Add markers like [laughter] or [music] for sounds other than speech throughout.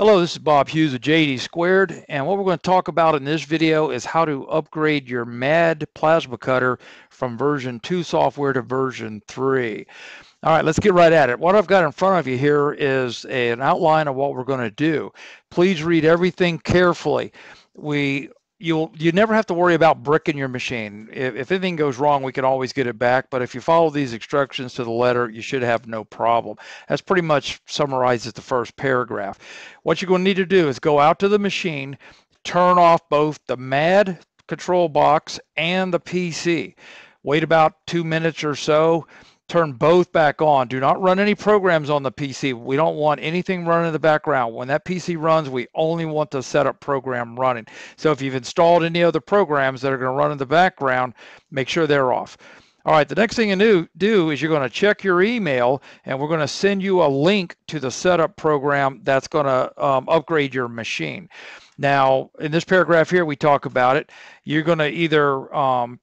Hello, this is Bob Hughes of JD Squared, and what we're going to talk about in this video is how to upgrade your MAD plasma cutter from version 2 software to version 3. All right, let's get right at it. What I've got in front of you here is an outline of what we're going to do. Please read everything carefully. We you'll you never have to worry about bricking your machine. If, if anything goes wrong, we can always get it back. But if you follow these instructions to the letter, you should have no problem. That's pretty much summarizes the first paragraph. What you're going to need to do is go out to the machine, turn off both the MAD control box and the PC. Wait about two minutes or so turn both back on. Do not run any programs on the PC. We don't want anything running in the background. When that PC runs, we only want the setup program running. So if you've installed any other programs that are going to run in the background, make sure they're off. All right, the next thing you do is you're going to check your email and we're going to send you a link to the setup program that's going to um, upgrade your machine. Now, in this paragraph here, we talk about it. You're going to either um,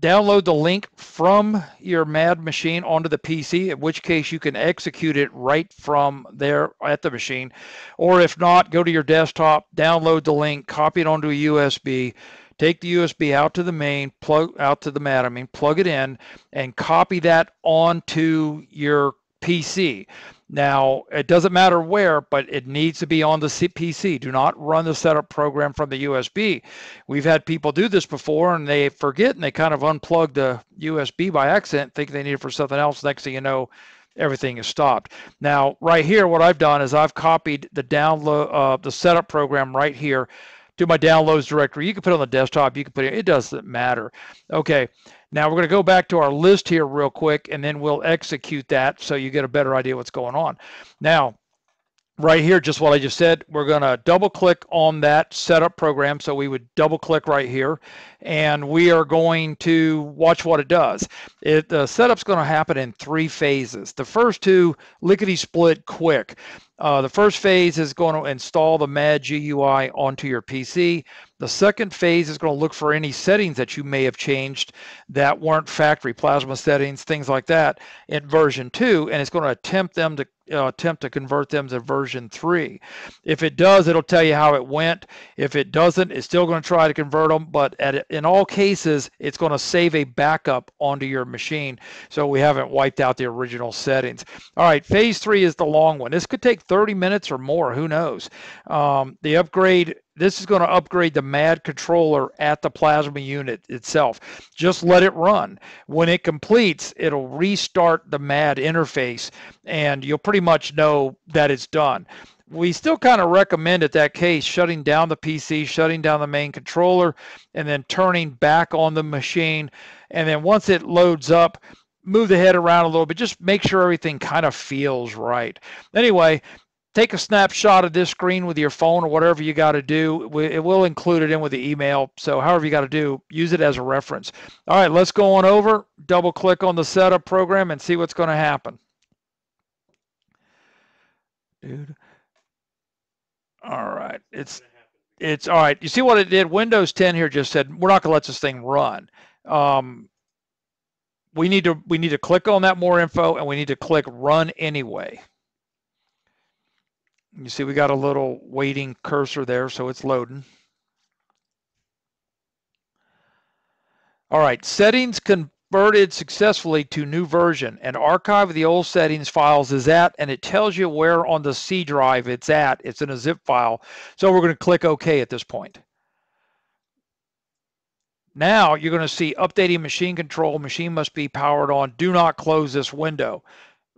download the link from your MAD machine onto the PC, in which case you can execute it right from there at the machine. Or if not, go to your desktop, download the link, copy it onto a USB, take the USB out to the main, plug out to the MAD, I mean, plug it in, and copy that onto your PC. Now, it doesn't matter where, but it needs to be on the PC. Do not run the setup program from the USB. We've had people do this before and they forget and they kind of unplug the USB by accident, think they need it for something else. Next thing you know, everything is stopped. Now, right here, what I've done is I've copied the download, uh, the setup program right here to my downloads directory. You can put it on the desktop, you can put it, it doesn't matter. Okay, now we're going to go back to our list here real quick, and then we'll execute that so you get a better idea what's going on. Now, right here, just what I just said, we're going to double click on that setup program. So we would double click right here and we are going to watch what it does. It, the setup's going to happen in three phases. The first two, lickety split quick. Uh, the first phase is going to install the MAD GUI onto your PC. The second phase is going to look for any settings that you may have changed that weren't factory plasma settings, things like that in version 2, and it's going to attempt them to uh, attempt to convert them to version 3. If it does, it'll tell you how it went. If it doesn't, it's still going to try to convert them, but at, in all cases, it's going to save a backup onto your machine, so we haven't wiped out the original settings. All right, phase 3 is the long one. This could take 30 minutes or more, who knows. Um, the upgrade this is going to upgrade the MAD controller at the plasma unit itself. Just let it run. When it completes, it'll restart the MAD interface and you'll pretty much know that it's done. We still kind of recommend at that case shutting down the PC, shutting down the main controller, and then turning back on the machine. And then once it loads up, move the head around a little bit. Just make sure everything kind of feels right. Anyway, take a snapshot of this screen with your phone or whatever you got to do. It will include it in with the email. So however you got to do, use it as a reference. All right, let's go on over, double click on the setup program and see what's going to happen. Dude. All right, it's it's all right. You see what it did? Windows 10 here just said we're not going to let this thing run. Um, we need to we need to click on that more info and we need to click run anyway. You see we got a little waiting cursor there, so it's loading. All right, settings converted successfully to new version. An archive of the old settings files is at, and it tells you where on the C drive it's at. It's in a zip file. So we're going to click OK at this point. Now you're going to see updating machine control. Machine must be powered on. Do not close this window.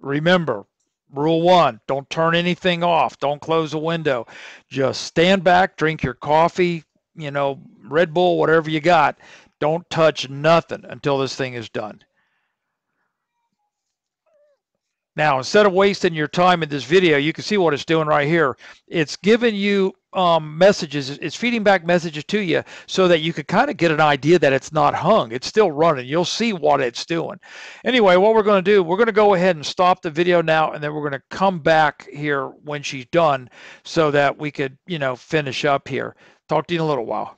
Remember, Rule one, don't turn anything off. Don't close a window. Just stand back, drink your coffee, you know, Red Bull, whatever you got. Don't touch nothing until this thing is done. Now, instead of wasting your time in this video, you can see what it's doing right here. It's giving you um, messages, it's feeding back messages to you so that you could kind of get an idea that it's not hung. It's still running. You'll see what it's doing. Anyway, what we're going to do, we're going to go ahead and stop the video now, and then we're going to come back here when she's done so that we could, you know, finish up here. Talk to you in a little while.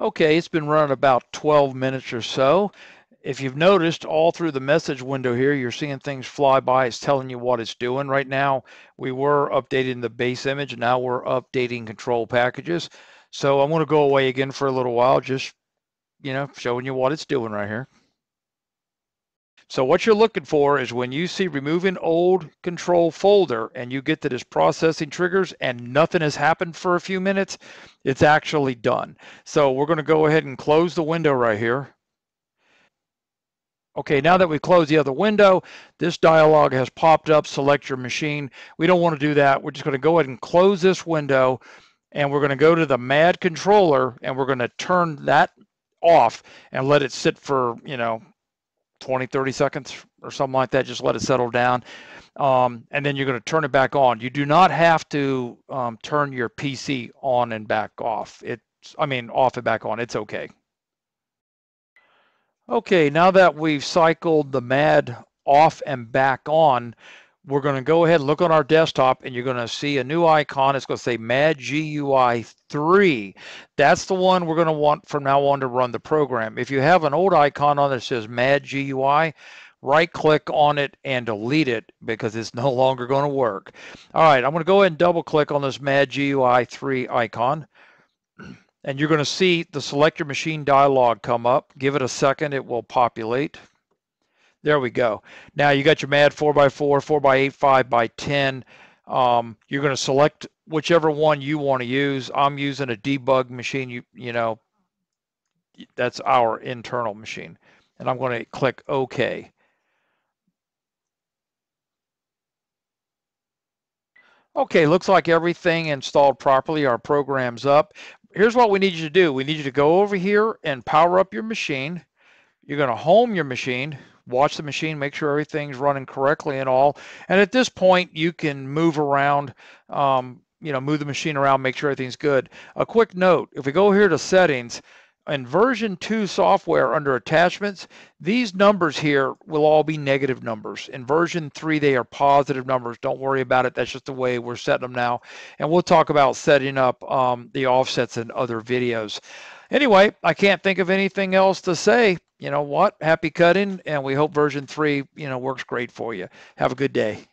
Okay, it's been running about 12 minutes or so if you've noticed all through the message window here, you're seeing things fly by. It's telling you what it's doing right now. We were updating the base image. Now we're updating control packages. So I'm going to go away again for a little while, just, you know, showing you what it's doing right here. So what you're looking for is when you see removing old control folder and you get that it's processing triggers and nothing has happened for a few minutes, it's actually done. So we're going to go ahead and close the window right here. Okay, now that we close the other window, this dialog has popped up, select your machine. We don't want to do that. We're just going to go ahead and close this window and we're going to go to the MAD controller and we're going to turn that off and let it sit for, you know, 20, 30 seconds or something like that. Just let it settle down. Um, and then you're going to turn it back on. You do not have to um, turn your PC on and back off. It's, I mean, off and back on. It's okay. Okay, now that we've cycled the MAD off and back on, we're going to go ahead and look on our desktop and you're going to see a new icon. It's going to say MAD GUI 3. That's the one we're going to want from now on to run the program. If you have an old icon on that says MAD GUI, right click on it and delete it because it's [laughs] no longer going to work. All right, I'm going to go ahead and double click on this MAD GUI 3 icon and you're going to see the select your machine dialog come up. Give it a second, it will populate. There we go. Now you got your MAD 4x4, 4x8, 5x10. Um, you're going to select whichever one you want to use. I'm using a debug machine. You, you know, that's our internal machine. And I'm going to click OK. Okay, looks like everything installed properly. Our program's up here's what we need you to do. We need you to go over here and power up your machine. You're going to home your machine, watch the machine, make sure everything's running correctly and all. And at this point, you can move around, um, you know, move the machine around, make sure everything's good. A quick note, if we go here to settings, in version 2 software under attachments, these numbers here will all be negative numbers. In version 3, they are positive numbers. Don't worry about it. That's just the way we're setting them now. And we'll talk about setting up um, the offsets in other videos. Anyway, I can't think of anything else to say. You know what? Happy cutting, and we hope version 3, you know, works great for you. Have a good day.